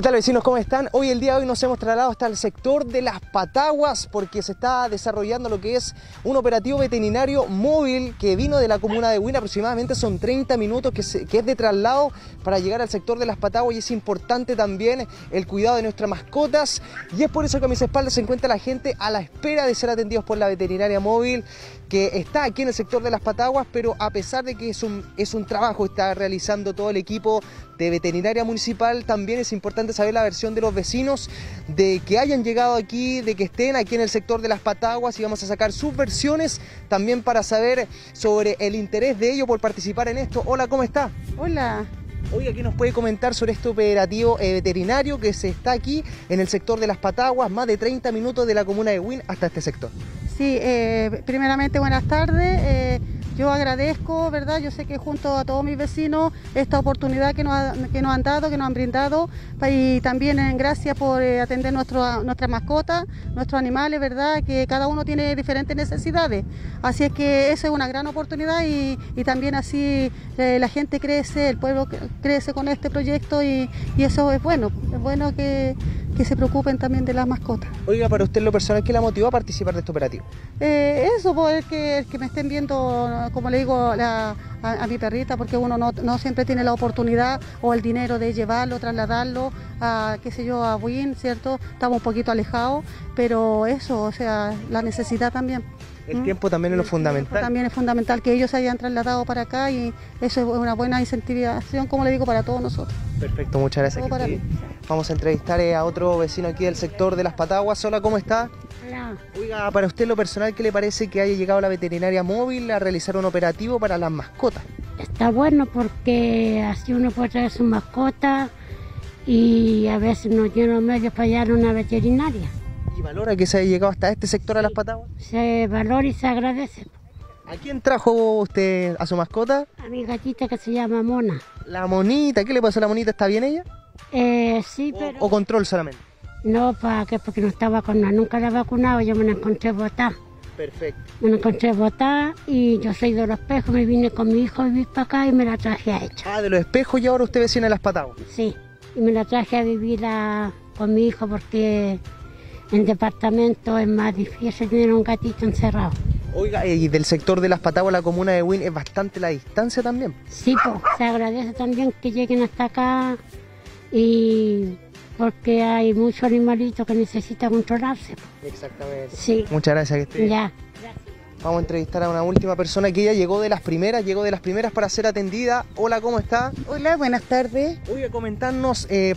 ¿Qué tal vecinos? ¿Cómo están? Hoy el día de hoy nos hemos trasladado hasta el sector de las Pataguas porque se está desarrollando lo que es un operativo veterinario móvil que vino de la comuna de Huina, aproximadamente son 30 minutos que, que, es de traslado para llegar al sector de las Pataguas y es importante también el cuidado de nuestras mascotas y es por eso que a mis espaldas se encuentra la gente a la espera de ser atendidos por la veterinaria móvil que está aquí en el sector de las Pataguas, pero a pesar de que es un, es un trabajo, está realizando todo el equipo de veterinaria municipal, también es importante saber la versión de los vecinos, de que hayan llegado aquí, de que estén aquí en el sector de las Pataguas y vamos a sacar sus versiones también para saber sobre el interés de ellos por participar en esto. Hola, ¿cómo está? Hola. Oiga, ¿qué nos puede comentar sobre este operativo eh, veterinario que se está aquí en el sector de las Pataguas, más de 30 minutos de la comuna de Win hasta este sector? Sí, eh, primeramente buenas tardes. Eh, yo agradezco, ¿verdad? Yo sé que junto a todos mis vecinos esta oportunidad que nos, han dado, que nos han brindado y también en gracias por eh, atender nuestro, nuestras mascotas, nuestros animales, ¿verdad? Que cada uno tiene diferentes necesidades. Así es que eso es una gran oportunidad y, también así eh, la gente crece, el pueblo crece con este proyecto y, eso es bueno. Es bueno que, se preocupen también de las mascotas. Oiga, para usted lo personal, ¿qué la motivó a participar de este operativo? Eh, eso, pues que, que me estén viendo como le digo a, mi perrita, porque uno no, siempre tiene la oportunidad o el dinero de llevarlo, trasladarlo a, qué sé yo, a Win, ¿cierto? Estamos un poquito alejados, pero eso, o sea, la necesidad también. El tiempo también es lo fundamental. También es fundamental que ellos se hayan trasladado para acá y eso es una buena incentivación, como le digo, para todos nosotros. Perfecto, muchas gracias. Vamos a entrevistar a otro vecino aquí del sector de Las Pataguas. Hola, ¿cómo está? Oiga, para usted lo personal, ¿qué le parece que haya llegado la veterinaria móvil a realizar un operativo para las mascotas? Está bueno porque así uno puede traer su mascota y a veces no tiene los medios para llegar a una veterinaria. ¿Y valora que se haya llegado hasta este sector a las pataguas? Se valora y se agradece. ¿A quién trajo usted a su mascota? A mi gatita que se llama Mona. La monita, ¿qué le pasó a la monita? ¿Está bien ella? Eh, sí, pero... ¿O control solamente? No, para que porque no estaba vacunada, nunca la he vacunado, yo me la encontré botada. Perfecto. Me la encontré botada y yo soy de los espejos, me vine con mi hijo a vivir para acá y me la traje a ella. Ah, de los espejos y ahora usted vecina de las patadas. Sí, y me la traje a vivir con mi hijo porque en departamento es más difícil tener un gatito encerrado. Oiga, y del sector de las Pataguas, la comuna de Win, es bastante la distancia también. Sí, pues se agradece también que lleguen hasta acá y porque hay muchos animalitos que necesitan controlarse. Exactamente. Sí. Muchas gracias. Que Ya. Vamos a entrevistar a una última persona que ya llegó de las primeras, llegó de las primeras para ser atendida. Hola, ¿cómo está? Hola, buenas tardes. Voy a comentarnos eh,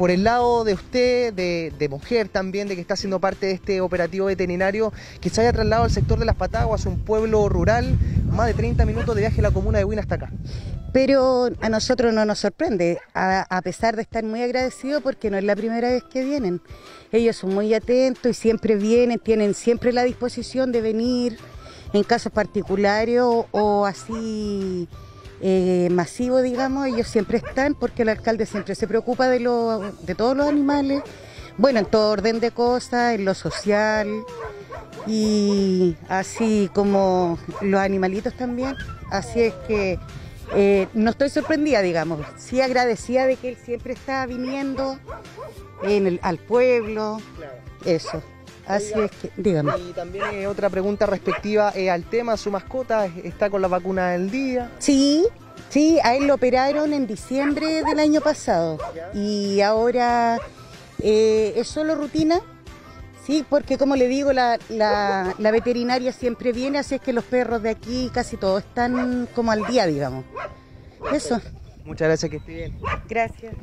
por el lado de usted, de, mujer también, de que está siendo parte de este operativo veterinario, que se haya trasladado al sector de las Pataguas, un pueblo rural, más de 30 minutos de viaje a la comuna de Huina hasta acá. Pero a nosotros no nos sorprende, a, pesar de estar muy agradecidos porque no es la primera vez que vienen. Ellos son muy atentos y siempre vienen, tienen siempre la disposición de venir en casos particulares o, así eh, masivo, digamos, ellos siempre están porque el alcalde siempre se preocupa de, lo, de todos los animales, bueno, en todo orden de cosas, en lo social y así como los animalitos también. Así es que eh, no estoy sorprendida, digamos, sí agradecida de que él siempre está viniendo al pueblo, eso. Así es que, dígame. Y también eh, otra pregunta respectiva eh, al tema, su mascota está con la vacuna del día. Sí, sí, a él lo operaron en diciembre del año pasado y ahora es solo rutina. Sí, porque como le digo, la, la, veterinaria siempre viene, así es que los perros de aquí casi todos están como al día, digamos. Eso. Muchas gracias, que esté bien. Gracias.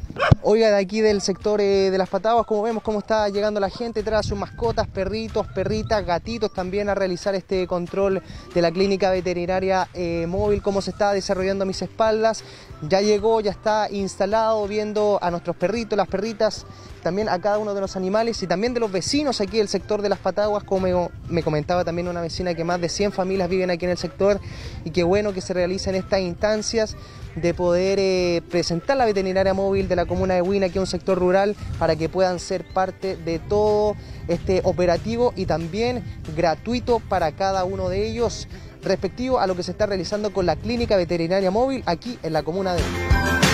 Oiga, de aquí del sector eh, de las Pataguas, como vemos cómo está llegando la gente, trae sus mascotas, perritos, perritas, gatitos también a realizar este control de la clínica veterinaria eh, móvil, cómo se está desarrollando a mis espaldas. Ya llegó, ya está instalado, viendo a nuestros perritos, las perritas, también a cada uno de los animales y también de los vecinos aquí del sector de las Pataguas, como me, comentaba también una vecina que más de 100 familias viven aquí en el sector y qué bueno que se realicen estas instancias de poder eh, presentar la veterinaria móvil de la comuna de Huina, aquí en un sector rural, para que puedan ser parte de todo este operativo y también gratuito para cada uno de ellos respectivo a lo que se está realizando con la clínica veterinaria móvil aquí en la comuna de Huina.